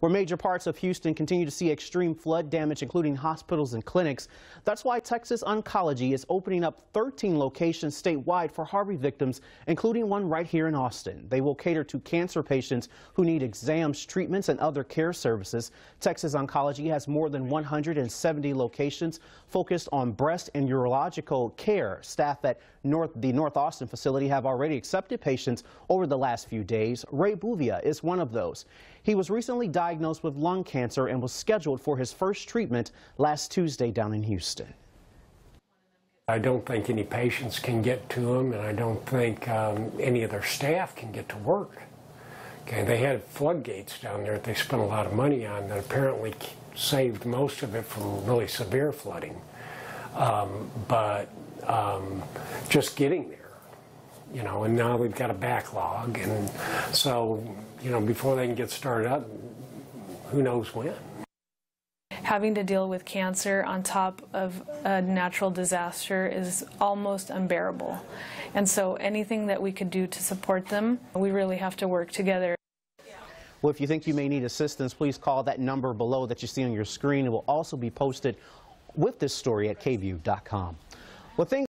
where major parts of Houston continue to see extreme flood damage, including hospitals and clinics. That's why Texas Oncology is opening up 13 locations statewide for Harvey victims, including one right here in Austin. They will cater to cancer patients who need exams, treatments, and other care services. Texas Oncology has more than 170 locations focused on breast and urological care. Staff at North, the North Austin facility have already accepted patients over the last few days. Ray Buvia is one of those. He was recently diagnosed with lung cancer and was scheduled for his first treatment last Tuesday down in Houston. I don't think any patients can get to him, and I don't think um, any of their staff can get to work. Okay, they had floodgates down there that they spent a lot of money on that apparently saved most of it from really severe flooding. Um, but um, just getting there, you know, and now we've got a backlog, and so, you know, before they can get started up, who knows when. Having to deal with cancer on top of a natural disaster is almost unbearable. And so anything that we could do to support them, we really have to work together. Well, if you think you may need assistance, please call that number below that you see on your screen. It will also be posted with this story at kvue.com. Well, things